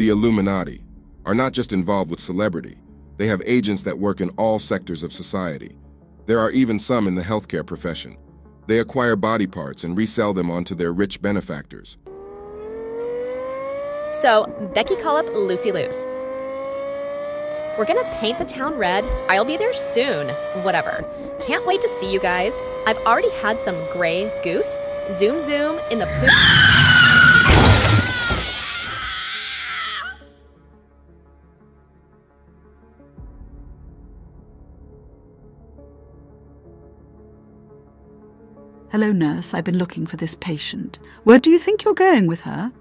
The Illuminati are not just involved with celebrity, they have agents that work in all sectors of society. There are even some in the healthcare profession. They acquire body parts and resell them onto their rich benefactors. So, Becky call up Lucy Luz. We're gonna paint the town red. I'll be there soon. Whatever. Can't wait to see you guys. I've already had some Grey Goose. Zoom zoom in the poop. Hello, nurse. I've been looking for this patient. Where do you think you're going with her?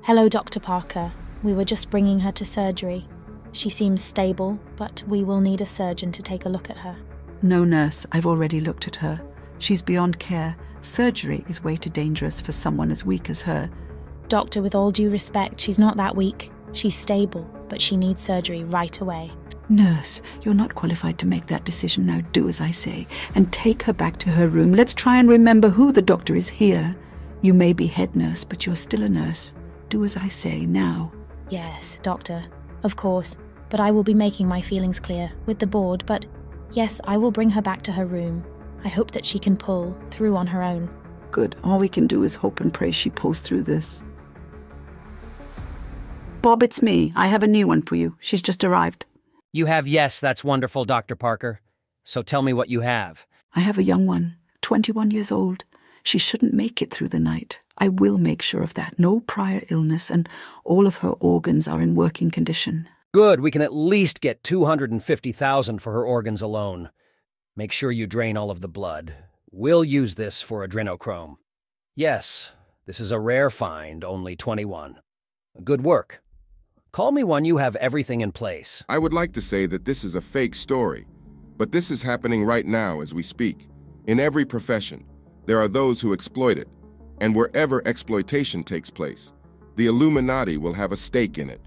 Hello, Dr. Parker. We were just bringing her to surgery. She seems stable, but we will need a surgeon to take a look at her. No, nurse. I've already looked at her. She's beyond care. Surgery is way too dangerous for someone as weak as her. Doctor, with all due respect, she's not that weak. She's stable, but she needs surgery right away. Nurse, you're not qualified to make that decision now. Do as I say and take her back to her room. Let's try and remember who the doctor is here. You may be head nurse, but you're still a nurse. Do as I say now. Yes, Doctor. Of course. But I will be making my feelings clear with the board. But yes, I will bring her back to her room. I hope that she can pull through on her own. Good. All we can do is hope and pray she pulls through this. Bob, it's me. I have a new one for you. She's just arrived. You have yes, that's wonderful, Dr. Parker. So tell me what you have. I have a young one, 21 years old. She shouldn't make it through the night. I will make sure of that. No prior illness, and all of her organs are in working condition. Good, we can at least get 250,000 for her organs alone. Make sure you drain all of the blood. We'll use this for adrenochrome. Yes, this is a rare find, only 21. Good work. Call me when you have everything in place. I would like to say that this is a fake story, but this is happening right now as we speak. In every profession, there are those who exploit it, and wherever exploitation takes place, the Illuminati will have a stake in it.